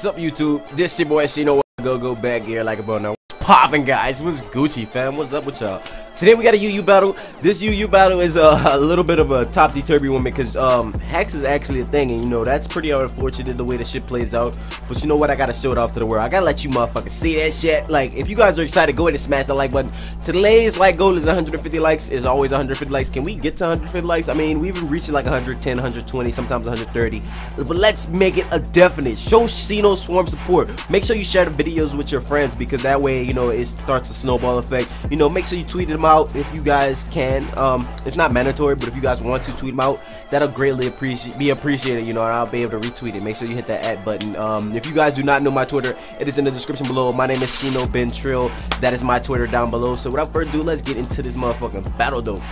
What's up, YouTube? This your boy Shino. Go go back here like a bone now. Popping guys, what's Gucci fam? What's up with y'all? Today we got a UU battle. This UU battle is uh, a little bit of a topsy-turvy one because um, Hex is actually a thing, and you know that's pretty unfortunate the way the shit plays out. But you know what? I gotta show it off to the world. I gotta let you motherfuckers see that shit. Like, if you guys are excited, go ahead and smash the like button. Today's like goal is 150 likes. Is always 150 likes. Can we get to 150 likes? I mean, we've been reaching like 110, 120, sometimes 130. But let's make it a definite. Show Shino Swarm support. Make sure you share the videos with your friends because that way, you know, it starts a snowball effect. You know, make sure you tweet them out if you guys can. Um, it's not mandatory, but if you guys want to tweet them out, that'll greatly appreciate be appreciated. You know, and I'll be able to retweet it. Make sure you hit that at button. Um, if you guys do not know my Twitter, it is in the description below. My name is Shino Been Trill. That is my Twitter down below. So without further ado, let's get into this motherfucking battle though.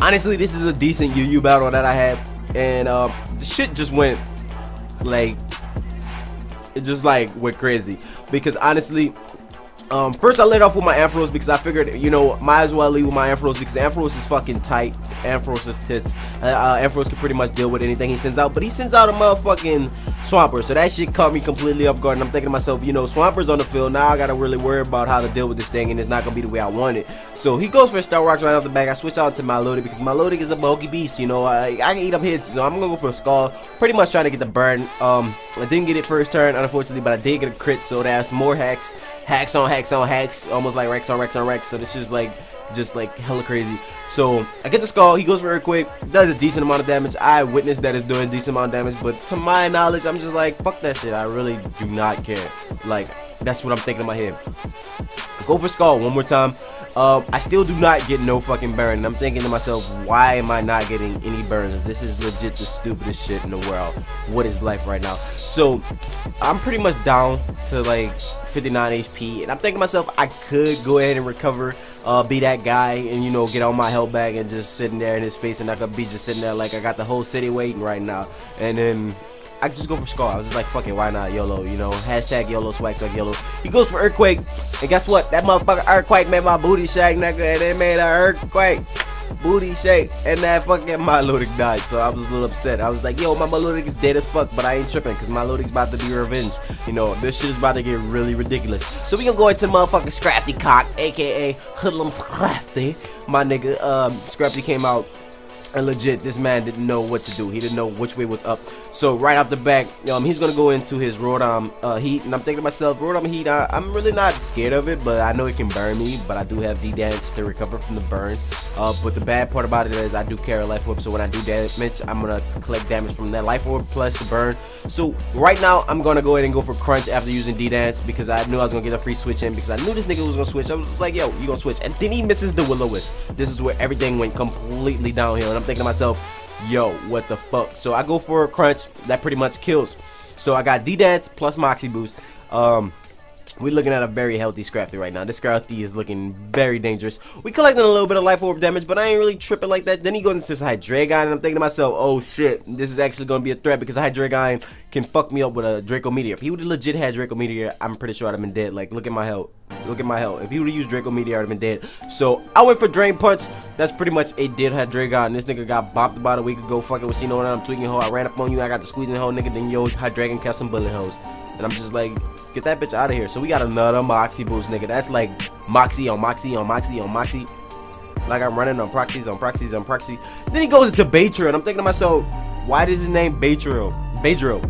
Honestly, this is a decent UU battle that I had, and um, the shit just went like it just like went crazy because honestly um, first I let off with my Ampharos because I figured, you know, might as well leave with my Ampharos because Ampharos is fucking tight. Ampharos is tits. Uh, uh, Ampharos can pretty much deal with anything he sends out, but he sends out a motherfucking Swampert, so that shit caught me completely off guard, and I'm thinking to myself, you know, Swampert's on the field, now I gotta really worry about how to deal with this thing, and it's not gonna be the way I want it. So he goes for a Stealth Rocks right off the back. I switch out to Milotic because Milotic is a bulky beast, you know, I, I can eat up hits, so I'm gonna go for a Scald, pretty much trying to get the burn. Um, I didn't get it first turn, unfortunately, but I did get a crit, so that's more hacks, hacks on hacks on hacks, almost like Rex on Rex on Rex, so this is like, just like hella crazy. So I get the scald, he goes for Earthquake, does a decent amount of damage. I witnessed that it's doing decent amount of damage, but to my knowledge, I'm just like, fuck that shit. I really do not care. Like, that's what I'm thinking in my head. Go for scald one more time. Um, I still do not get no fucking burn. I'm thinking to myself, why am I not getting any burns? This is legit the stupidest shit in the world. What is life right now? So, I'm pretty much down to like 59 HP. And I'm thinking to myself, I could go ahead and recover, uh, be that guy, and you know, get all my help back and just sitting there in his face. And I could be just sitting there like I got the whole city waiting right now. And then I just go for Scald. I was just like, fuck it, why not YOLO, you know? Hashtag YOLO, swag swag YOLO. He goes for Earthquake, and guess what? That motherfucker Earthquake made my booty shake, nigga, and it made an Earthquake. Booty shake, and that fucking Milotic died, so I was a little upset. I was like, yo, my Milotic is dead as fuck, but I ain't tripping, because Milotic's about to be revenge. You know, this shit is about to get really ridiculous. So we gonna go into motherfucking Scrafty Cock, aka Hoodlum Scrafty. My nigga, um, Scrafty came out and legit, this man didn't know what to do. He didn't know which way was up. So right off the back, um, he's gonna go into his Rotom uh, Heat, and I'm thinking to myself, Rotom Heat, I, am really not scared of it, but I know it can burn me. But I do have D-Dance to recover from the burn. Uh, but the bad part about it is I do carry a Life Orb, so when I do damage, I'm gonna collect damage from that Life Orb plus the burn. So right now, I'm gonna go ahead and go for Crunch after using D-Dance because I knew I was gonna get a free switch in because I knew this nigga was gonna switch. I was like, yo, you gonna switch, and then he misses the Will-O-Wisp. This is where everything went completely downhill, and I'm thinking to myself, yo, what the fuck? So I go for a crunch that pretty much kills. So I got D-Dance plus Moxie Boost. Um, we're looking at a very healthy Scrafty right now. This Scrafty is looking very dangerous. We collecting a little bit of Life Orb damage, but I ain't really tripping like that. Then he goes into this Hydreigon, and I'm thinking to myself, oh shit, this is actually going to be a threat because Hydreigon can fuck me up with a Draco Meteor. If he would have legit had Draco Meteor, I'm pretty sure I'd have been dead. Like, look at my health. Look at my health. If he would have used Draco Meteor, I'd have been dead. So, I went for Drain Punch. That's pretty much a dead Hydreigon. This nigga got bopped about a week ago fucking with Shino and I'm tweaking hoe. I ran up on you. I got the squeezing hoe, nigga. Then yo, Hydreigon cast some bullet holes. And I'm just like, get that bitch out of here. So we got another Moxie boost, nigga. That's like Moxie on Moxie on Moxie on Moxie. Like I'm running on proxies on proxies on proxy. Then he goes into Baytrio, and I'm thinking to myself, why does his name Baytrio? Baytrio.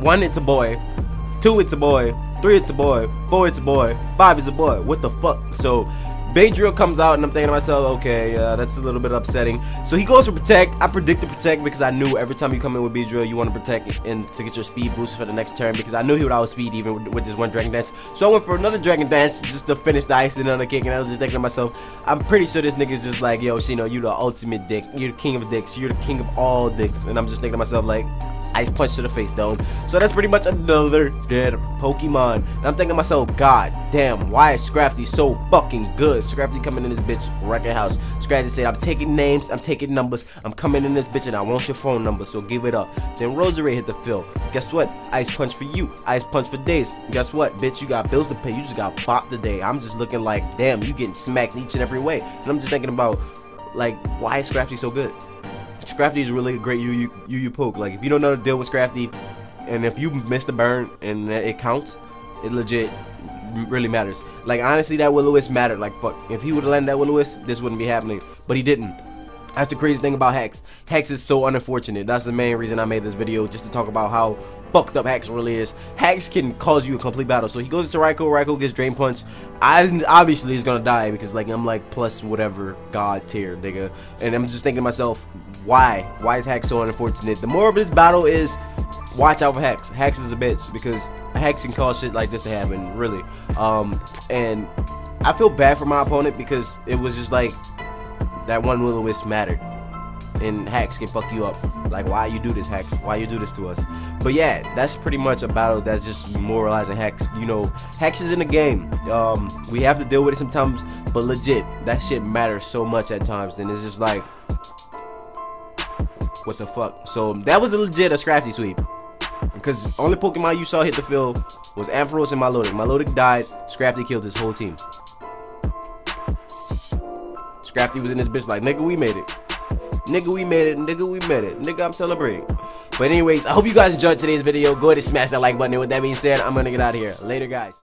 One, it's a boy. Two, it's a boy. Three, it's a boy. Four, it's a boy. Five, is a boy. What the fuck? So Beedrill comes out and I'm thinking to myself, okay, uh, that's a little bit upsetting. So he goes for Protect. I predicted Protect because I knew every time you come in with Beedrill, you want to Protect and to get your speed boost for the next turn because I knew he would outspeed even with, with this one Dragon Dance. So I went for another Dragon Dance just to finish the icing on the cake and I was just thinking to myself, I'm pretty sure this nigga's just like, yo, Shino, you the ultimate dick. You're the king of dicks. You're the king of all dicks. And I'm just thinking to myself like, Ice Punch to the face, though. So that's pretty much another dead Pokemon. And I'm thinking to myself, God damn, why is Scrafty so fucking good? Scrafty coming in this bitch wrecking house. Scrafty said, I'm taking names, I'm taking numbers, I'm coming in this bitch and I want your phone number, so give it up. Then Roserade hit the field. Guess what? Ice Punch for you. Ice Punch for days. Guess what? Bitch, you got bills to pay. You just got bopped today. I'm just looking like, damn, you getting smacked each and every way. And I'm just thinking about, like, why is Scrafty so good? Scrafty is really a great UU, UU poke. Like, if you don't know the deal with Scrafty, and if you miss the burn and it counts, it legit really matters. Like honestly, that Will-O-Wisp mattered. Like fuck, if he would have landed that Will-O-Wisp, this wouldn't be happening. But he didn't. That's the crazy thing about Hex. Hex is so unfortunate. That's the main reason I made this video, just to talk about how fucked up Hex really is. Hex can cause you a complete battle. So he goes to Raikou, Raikou gets Drain Punch. I obviously he's gonna die because like I'm like plus whatever god tier, nigga. And I'm just thinking to myself, why? Why is Hex so unfortunate? The more of this battle is watch out for Hex. Hex is a bitch because Hex can cause shit like this to happen, really. Um, and I feel bad for my opponent because it was just like that one will wisp mattered. And Hex can fuck you up. Like, why you do this, Hex? Why you do this to us? But yeah, that's pretty much a battle that's just moralizing Hex. You know, Hex is in the game. Um, we have to deal with it sometimes, but legit, that shit matters so much at times. And it's just like, what the fuck? So that was a legit a Scrafty sweep. Because only Pokemon you saw hit the field was Ampharos and Milotic. Milotic died, Scrafty killed his whole team. Scrafty was in this bitch like, nigga, we made it. Nigga, we made it. Nigga, we made it. Nigga, I'm celebrating. But anyways, I hope you guys enjoyed today's video. Go ahead and smash that like button. And with that being said, I'm going to get out of here. Later, guys.